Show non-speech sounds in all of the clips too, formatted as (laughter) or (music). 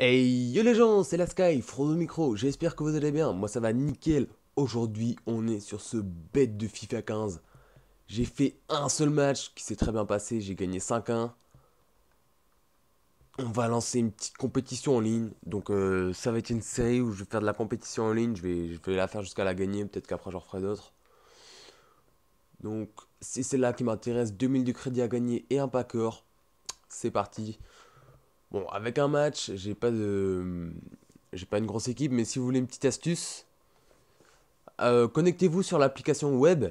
Hey yo les gens, c'est la Sky, Frodo Micro, j'espère que vous allez bien, moi ça va nickel. Aujourd'hui on est sur ce bête de FIFA 15. J'ai fait un seul match qui s'est très bien passé, j'ai gagné 5-1. On va lancer une petite compétition en ligne, donc euh, ça va être une série où je vais faire de la compétition en ligne, je vais, la faire jusqu'à la gagner, peut-être qu'après j'en ferai d'autres. Donc c'est celle-là qui m'intéresse, 2000 de crédit à gagner et un packer. C'est parti. Bon, avec un match, j'ai pas de. J'ai pas une grosse équipe, mais si vous voulez une petite astuce, euh, connectez-vous sur l'application web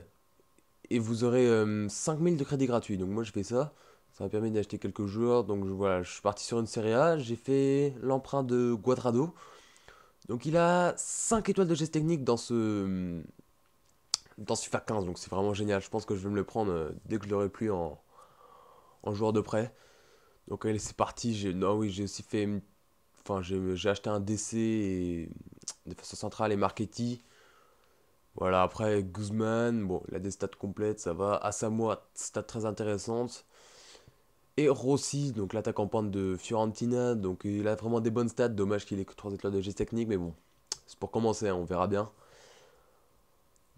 et vous aurez 5000 euh, de crédit gratuit. Donc moi je fais ça. Ça m'a permis d'acheter quelques joueurs. Donc voilà, je suis parti sur une série A. J'ai fait l'emprunt de Guadrado. Donc il a 5 étoiles de geste technique dans ce. Dans FIFA 15. Donc c'est vraiment génial. Je pense que je vais me le prendre euh, dès que je l'aurai plus en, en joueur de prêt. Donc allez, c'est parti. J'ai, non, oui, j'ai aussi fait. Enfin, j'ai, acheté un DC et défenseur centrale et Marchetti. Voilà, après Guzman, bon, il a des stats complètes, ça va. Asamoah, stats très intéressantes. Et Rossi, donc l'attaque en pente de Fiorentina, donc il a vraiment des bonnes stats. Dommage qu'il ait que 3 étoiles de geste technique, mais bon, c'est pour commencer, hein, on verra bien.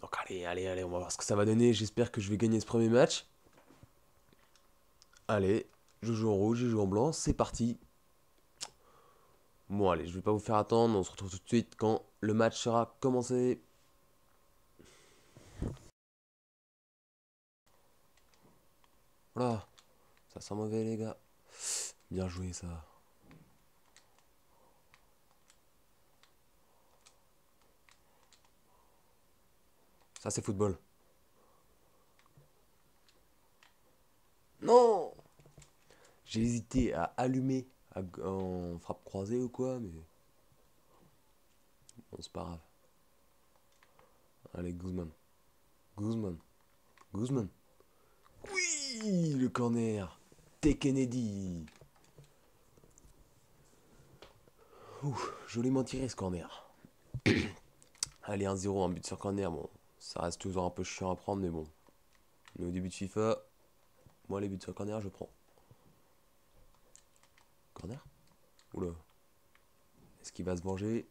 Donc allez, allez, allez, on va voir ce que ça va donner. J'espère que je vais gagner ce premier match. Allez, je joue en rouge, je joue en blanc, c'est parti. Bon allez, je vais pas vous faire attendre, on se retrouve tout de suite quand le match sera commencé. Voilà, ça sent mauvais les gars. Bien joué ça. Ça c'est football. Non j'ai hésité à allumer en frappe croisée ou quoi, mais. Bon, c'est pas grave. Allez, Guzman. Guzman. Guzman. Oui, le corner. T. Kennedy. Ouh, joliment tiré ce corner. (coughs) Allez, 1-0, un but sur corner. Bon, ça reste toujours un peu chiant à prendre, mais bon. Mais au début de FIFA, moi, les buts sur corner, je prends. Corner Oula. Est-ce qu'il va se venger?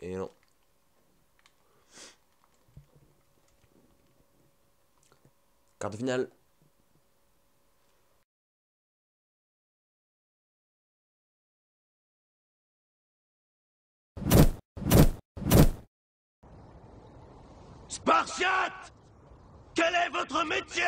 Et non. Carte finale. Spartiate Quel est votre métier?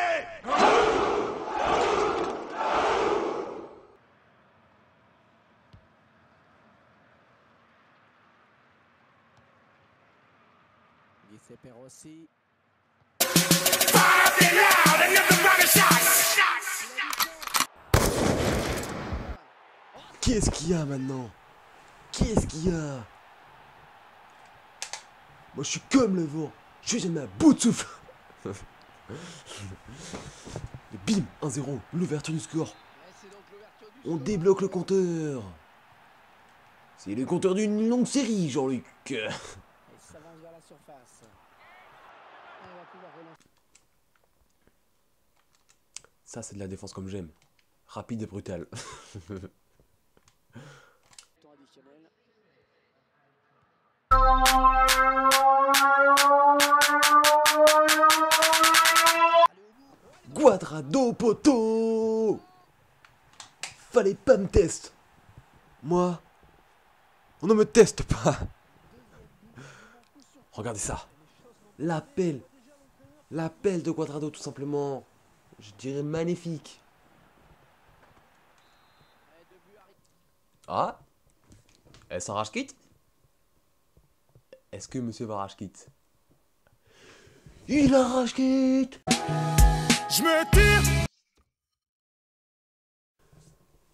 Qu'est-ce qu'il y a maintenant? Qu'est-ce qu'il y a? Moi je suis comme le vent, je suis jamais à bout de souffle. (laughs) bim, 1-0, l'ouverture du score. On débloque le compteur. C'est le compteur d'une longue série, Jean-Luc. (laughs) Ça, c'est de la défense comme j'aime. Rapide et brutal. (laughs) Guadrado poto! Fallait pas me tester Moi, on ne me teste pas Regardez ça. L'appel. L'appel de Quadrado tout simplement. Je dirais magnifique. Ah. Est-ce un rage Est-ce que monsieur va rage Il a rage Je me tire.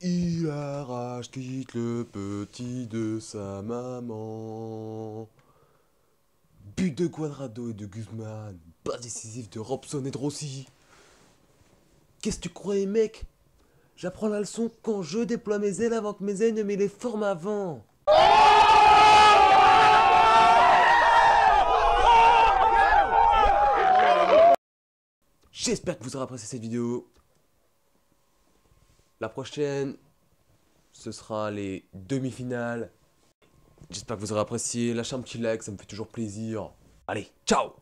Il a rage le petit de sa maman. De Quadrado et de Guzman. Pas décisif de Robson et de Rossi. Qu'est-ce que tu croyais, mec? J'apprends la leçon quand je déploie mes ailes avant que mes ailes ne me les forment avant. J'espère que vous aurez apprécié cette vidéo. La prochaine ce sera les demi-finales. J'espère que vous aurez apprécié. Lâchez un petit like, ça me fait toujours plaisir. Allez, ciao